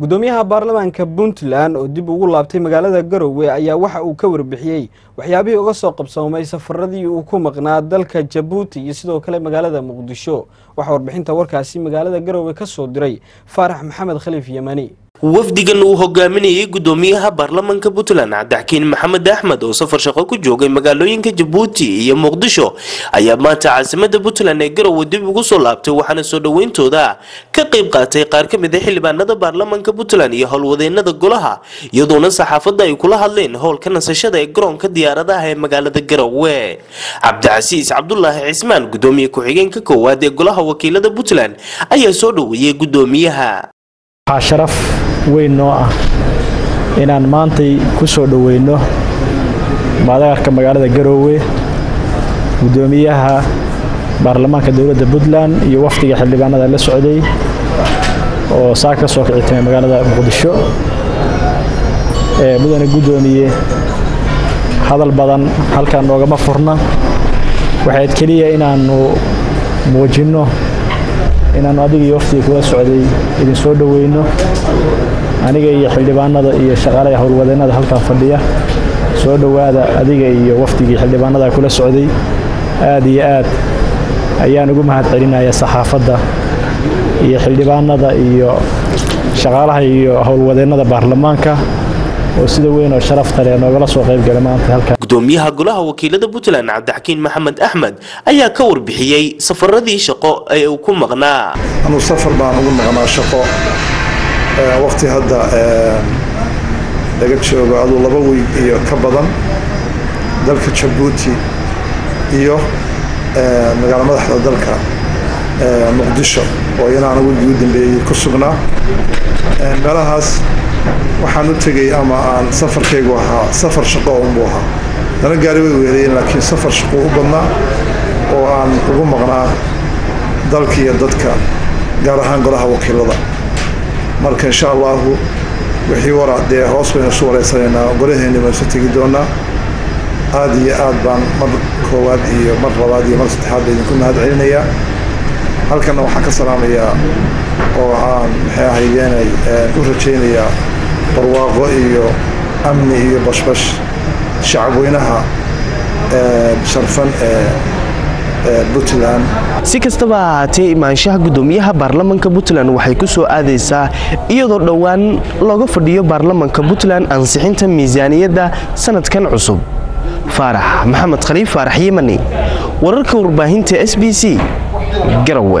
gudoomiyaha baarlamaanka puntland oo dib ugu laabtay magaalada garowe ayaa waxa uu ka warbixiyey waxyaabihii uga soo qabsoomay safaradii uu ku maqnaa dalka jabuuti iyo sidoo kale magaalada muqdisho. Waxaa warbixinta warkaasi magaalada garowe ka soo diray faarax maxamed khaliif yemani wafdigan uu hogaaminayay gudoomiyaha baarlamaanka puntland cabdixakiin maxamed axmed oo safar shaqo ku joogay magaalooyinka jabuuti iyo muqdisho ayaa maanta caasimada puntland ee garowe dib ugu soo laabtay waxaana soo dhoweyntooda ka qayb qaatay qaar ka mid a xildhibaanada baarlamaanka puntland iyo howlwadeenada golaha iyadoona saxaafadda ay kula hadleen howlka nasashada ee garoonka diyaaradaha ee magaalada garowe cabdicasiis cabdulaahi cismaan gudoomiye ku-xigeenka koowaad ee golaha wakiilada puntland ayaa soo dhoweeyey gudoomiyaha weyn noo ah. Inaan maantay ku soo dhoweyno madagarka magaalada garoowe gudoomiyaha baarlamaanka dowladda puntland iyo wafdiga xildhibaanada la socday oo saa ka soo kici magaalada muqdisho. Mudane gudoomiye hadal badan halkan noogama furna. Waxayd keliya inaannu muujinno inaannu adiga iyo waftiga kula socday idin soo dhoweyno aniga iyo xildhibaanada iyo shaqaalaha howlwadeennada halkan fadhiya soo dhowaada adiga iyo wafdigii xildhibaanada kula socday aad iyo aad ayaan ugu mahad celinaya saxaafadda iyo xildhibaanada iyo shaqaalaha iyo howlwadeennada baarlamaanka oo sida weyn oo sharafta leh noogala soo qaybgala maanta halkan gudoomiyaha golaha wakiilada puntland cabdixakiin maxamed axmed ayaa ka warbixiyey safaradii shaqo ee uu ku maqnaa. Anuu safar baan ugu maqnaa shaqo waqti hadda laga joogo aduu laba wiig iyo ka badan dalka jabuuti iyo magaalo madaxda dalka muqdisho oo iyana anigu ugu dambeeyey ku sugnaa. Meelahaas waxaan u tegey ama aan safarkaygu ahaa safar shaqo unbuu ahaa. Dana gaari way weerayeen laakiin safar shaqo u badnaa oo aan ugu maqnaa dalka iyo dadka gaar ahaan golaha wakiilada marka insha allahu wixii wara dee hoos baynu isu wareysanaynaa golaheenni baynu isu tegi doonaa. Aad iyo aad baan mar koowaad iyo mar labaad iyo mar saddexaad ba idinku mahad celinayaa. Halkanna waxaan ka salaamayaa oo aan maxay ahaydeenay u rajaynayaa barwaaqo iyo amni iyo bashbash shacabweynaha sharfan ee puntland. Si kastaba ahaatee imaanshaha gudoomiyaha baarlamanka puntland waxay ku soo aadaysaa iyadoo dhowaan looga fadhiyo baarlamanka puntland ansixinta miisaaniyadda sanadkan cusub. Faarax maxamed khaliif faarax yemani wararka warbaahinta s b c garowe